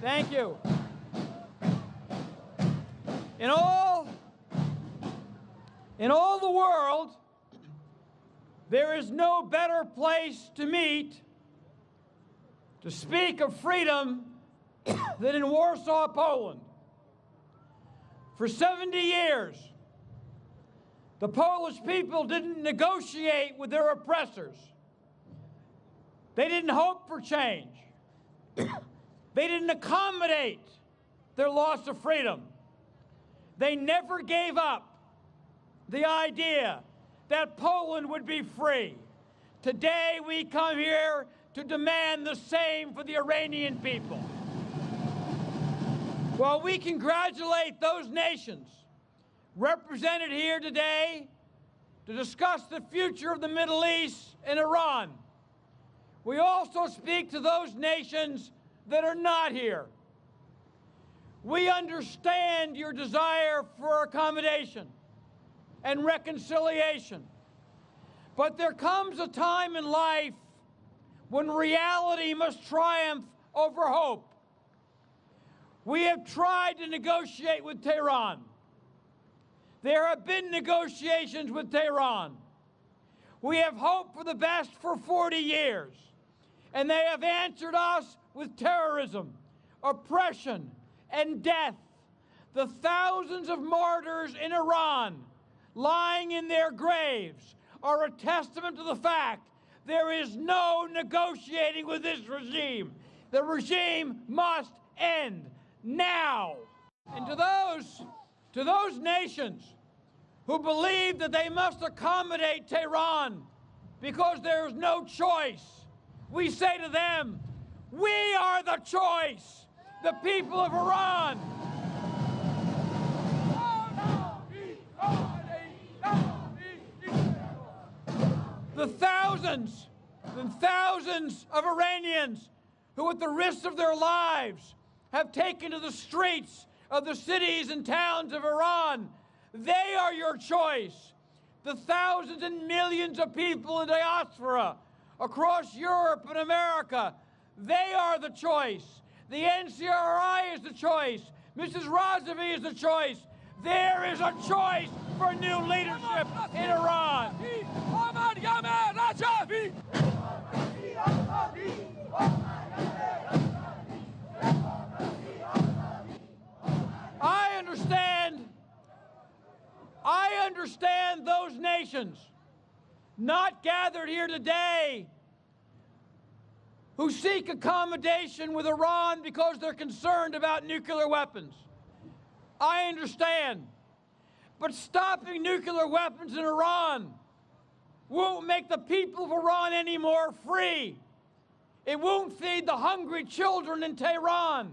Thank you. In all, in all the world, there is no better place to meet to speak of freedom than in Warsaw, Poland. For 70 years, the Polish people didn't negotiate with their oppressors. They didn't hope for change. they didn't accommodate their loss of freedom. They never gave up the idea that Poland would be free. Today we come here to demand the same for the Iranian people. Well, we congratulate those nations represented here today to discuss the future of the Middle East and Iran. We also speak to those nations that are not here. We understand your desire for accommodation and reconciliation. But there comes a time in life when reality must triumph over hope. We have tried to negotiate with Tehran. There have been negotiations with Tehran. We have hoped for the best for 40 years, and they have answered us with terrorism, oppression, and death. The thousands of martyrs in Iran lying in their graves are a testament to the fact there is no negotiating with this regime. The regime must end now. And to those, to those nations who believe that they must accommodate Tehran because there's no choice, we say to them, we are the choice, the people of Iran. The thousands and thousands of Iranians who, at the risk of their lives, have taken to the streets of the cities and towns of Iran. They are your choice. The thousands and millions of people in diaspora across Europe and America, they are the choice. The NCRI is the choice. Mrs. Rajavi is the choice. There is a choice for new leadership in Iran. I understand, I understand those nations not gathered here today who seek accommodation with Iran because they're concerned about nuclear weapons. I understand. But stopping nuclear weapons in Iran won't make the people of Iran any more free. It won't feed the hungry children in Tehran.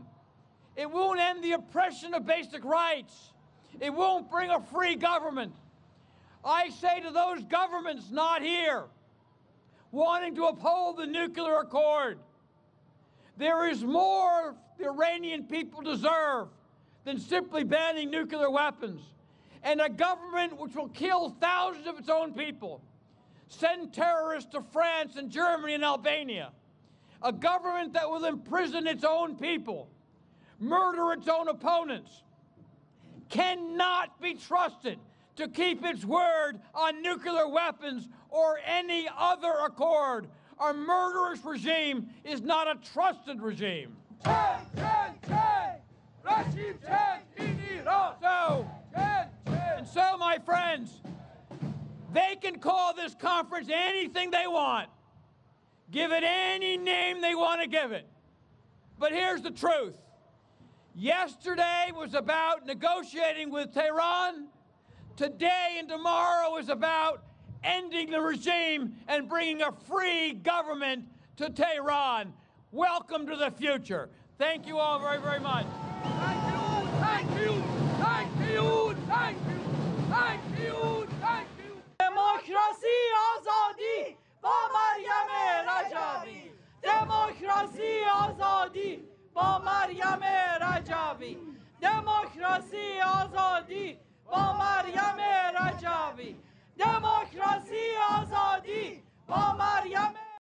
It won't end the oppression of basic rights. It won't bring a free government. I say to those governments not here, wanting to uphold the nuclear accord, there is more the Iranian people deserve than simply banning nuclear weapons. And a government which will kill thousands of its own people, send terrorists to France and Germany and Albania, a government that will imprison its own people murder its own opponents, cannot be trusted to keep its word on nuclear weapons or any other accord. Our murderous regime is not a trusted regime. So, and so, my friends, they can call this conference anything they want, give it any name they want to give it. But here's the truth Yesterday was about negotiating with Tehran Today and tomorrow is about ending the regime and bringing a free government to Tehran. Welcome to the future. Thank you all very, very much. Thank you, thank you, thank you, thank you, thank you, thank you. دموکراسی آزادی با مریم رجبی دموکراسی آزادی با مریم رجوی دموکراسی آزادی با مریم رجوی. دموکراسی آزادی. با